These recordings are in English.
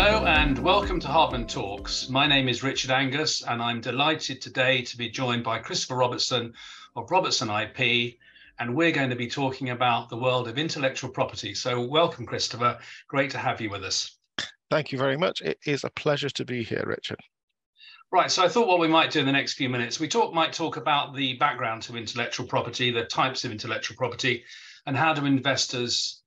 Hello and welcome to Hardman Talks. My name is Richard Angus and I'm delighted today to be joined by Christopher Robertson of Robertson IP and we're going to be talking about the world of intellectual property. So welcome Christopher, great to have you with us. Thank you very much. It is a pleasure to be here, Richard. Right, so I thought what we might do in the next few minutes, we talk might talk about the background to intellectual property, the types of intellectual property, and how do investors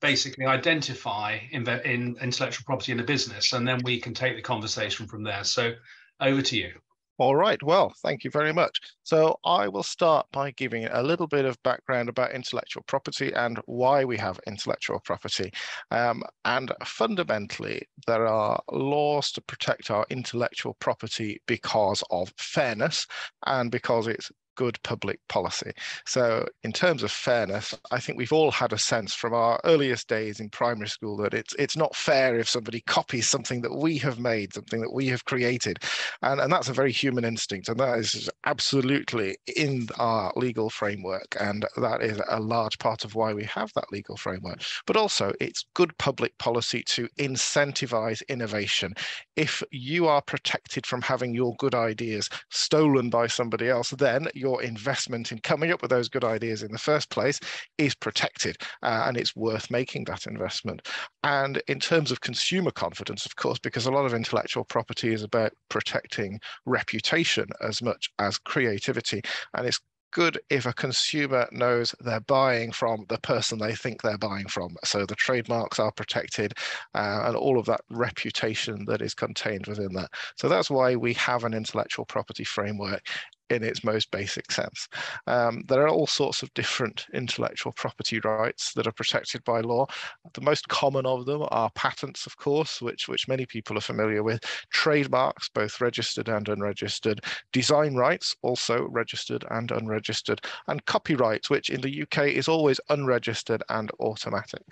basically identify in, in intellectual property in a business, and then we can take the conversation from there. So over to you. All right, well, thank you very much. So I will start by giving a little bit of background about intellectual property and why we have intellectual property. Um, and fundamentally, there are laws to protect our intellectual property because of fairness and because it's good public policy. So in terms of fairness, I think we've all had a sense from our earliest days in primary school that it's it's not fair if somebody copies something that we have made, something that we have created. And, and that's a very human instinct. And that is absolutely in our legal framework. And that is a large part of why we have that legal framework. But also it's good public policy to incentivize innovation. If you are protected from having your good ideas stolen by somebody else, then you're your investment in coming up with those good ideas in the first place is protected uh, and it's worth making that investment. And in terms of consumer confidence, of course, because a lot of intellectual property is about protecting reputation as much as creativity. And it's good if a consumer knows they're buying from the person they think they're buying from. So the trademarks are protected uh, and all of that reputation that is contained within that. So that's why we have an intellectual property framework in its most basic sense. Um, there are all sorts of different intellectual property rights that are protected by law. The most common of them are patents, of course, which, which many people are familiar with, trademarks, both registered and unregistered, design rights, also registered and unregistered, and copyrights, which in the UK is always unregistered and automatic.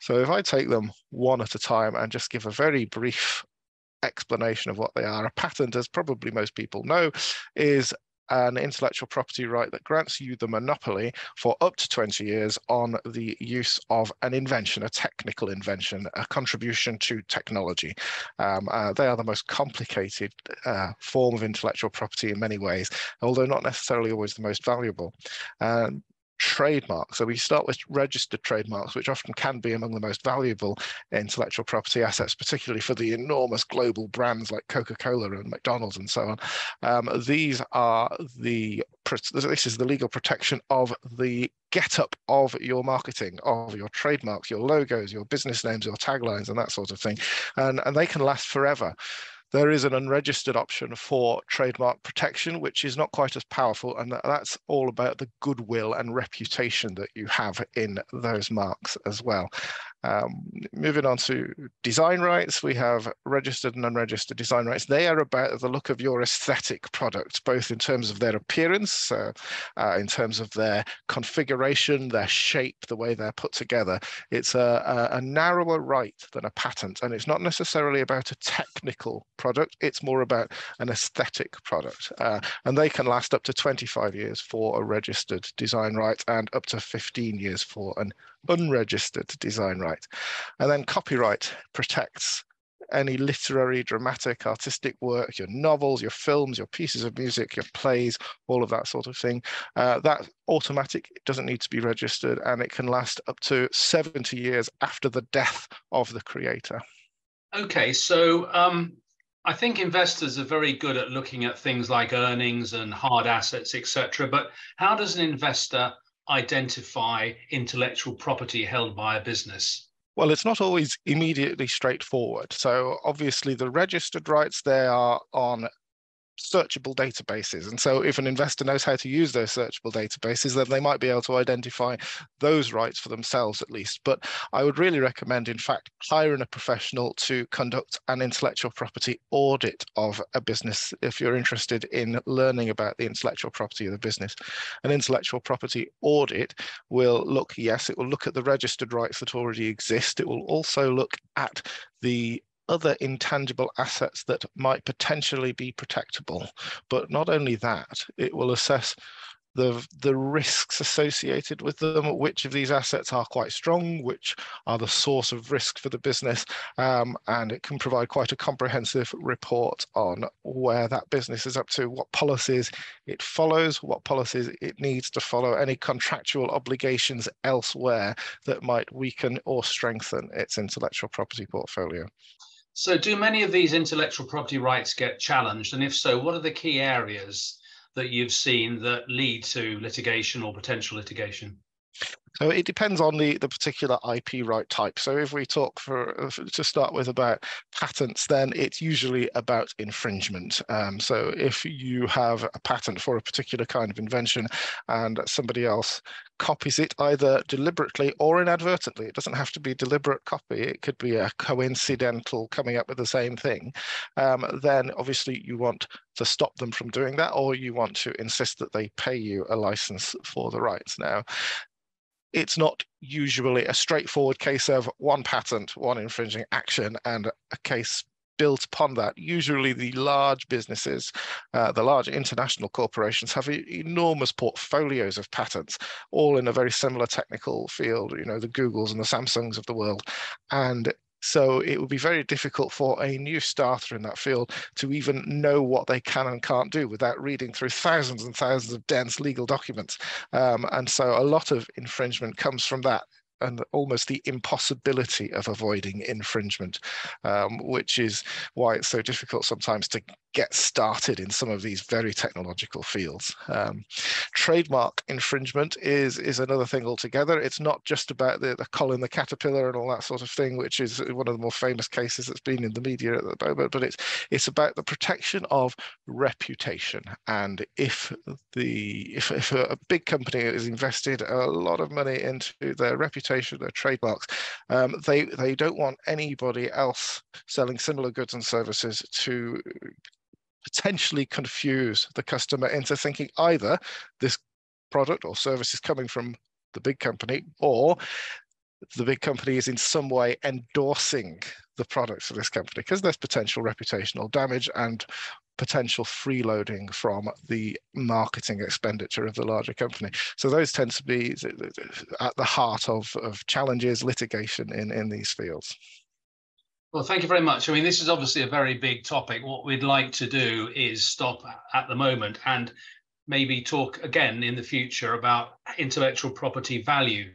So if I take them one at a time and just give a very brief explanation of what they are. A patent, as probably most people know, is an intellectual property right that grants you the monopoly for up to 20 years on the use of an invention, a technical invention, a contribution to technology. Um, uh, they are the most complicated uh, form of intellectual property in many ways, although not necessarily always the most valuable. Um, trademarks. So we start with registered trademarks, which often can be among the most valuable intellectual property assets, particularly for the enormous global brands like Coca-Cola and McDonald's and so on. Um, these are the this is the legal protection of the get up of your marketing, of your trademarks, your logos, your business names, your taglines, and that sort of thing, and and they can last forever there is an unregistered option for trademark protection, which is not quite as powerful. And that's all about the goodwill and reputation that you have in those marks as well. Um, moving on to design rights, we have registered and unregistered design rights. They are about the look of your aesthetic product, both in terms of their appearance, uh, uh, in terms of their configuration, their shape, the way they're put together. It's a, a, a narrower right than a patent, and it's not necessarily about a technical product. It's more about an aesthetic product, uh, and they can last up to 25 years for a registered design right and up to 15 years for an unregistered design right. And then copyright protects any literary, dramatic, artistic work, your novels, your films, your pieces of music, your plays, all of that sort of thing. Uh, that automatic, it doesn't need to be registered, and it can last up to 70 years after the death of the creator. Okay, so um, I think investors are very good at looking at things like earnings and hard assets, etc. But how does an investor identify intellectual property held by a business? Well, it's not always immediately straightforward. So obviously the registered rights, they are on searchable databases. And so if an investor knows how to use those searchable databases, then they might be able to identify those rights for themselves at least. But I would really recommend, in fact, hiring a professional to conduct an intellectual property audit of a business if you're interested in learning about the intellectual property of the business. An intellectual property audit will look, yes, it will look at the registered rights that already exist. It will also look at the other intangible assets that might potentially be protectable. But not only that, it will assess the, the risks associated with them, which of these assets are quite strong, which are the source of risk for the business, um, and it can provide quite a comprehensive report on where that business is up to, what policies it follows, what policies it needs to follow, any contractual obligations elsewhere that might weaken or strengthen its intellectual property portfolio. So do many of these intellectual property rights get challenged? And if so, what are the key areas that you've seen that lead to litigation or potential litigation? So it depends on the, the particular IP right type. So if we talk for to start with about patents, then it's usually about infringement. Um, so if you have a patent for a particular kind of invention and somebody else copies it either deliberately or inadvertently, it doesn't have to be deliberate copy, it could be a coincidental coming up with the same thing, um, then obviously you want to stop them from doing that or you want to insist that they pay you a license for the rights. Now, it's not usually a straightforward case of one patent, one infringing action, and a case built upon that. Usually, the large businesses, uh, the large international corporations, have enormous portfolios of patents, all in a very similar technical field. You know, the Googles and the Samsungs of the world, and so it would be very difficult for a new starter in that field to even know what they can and can't do without reading through thousands and thousands of dense legal documents. Um, and so a lot of infringement comes from that and almost the impossibility of avoiding infringement, um, which is why it's so difficult sometimes to get started in some of these very technological fields. Um, trademark infringement is is another thing altogether. It's not just about the, the Colin the Caterpillar and all that sort of thing, which is one of the more famous cases that's been in the media at the moment, but it's it's about the protection of reputation. And if the if, if a big company has invested a lot of money into their reputation, their trademarks, um, they they don't want anybody else selling similar goods and services to potentially confuse the customer into thinking either this product or service is coming from the big company or the big company is in some way endorsing the products of this company because there's potential reputational damage and potential freeloading from the marketing expenditure of the larger company. So those tend to be at the heart of, of challenges, litigation in, in these fields. Well, thank you very much. I mean, this is obviously a very big topic. What we'd like to do is stop at the moment and maybe talk again in the future about intellectual property value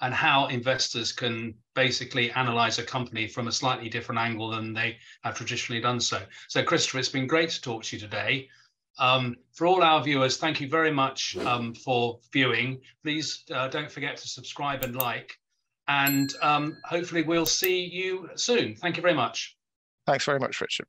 and how investors can basically analyze a company from a slightly different angle than they have traditionally done so. So, Christopher, it's been great to talk to you today. Um, for all our viewers, thank you very much um, for viewing. Please uh, don't forget to subscribe and like and um, hopefully we'll see you soon. Thank you very much. Thanks very much, Richard.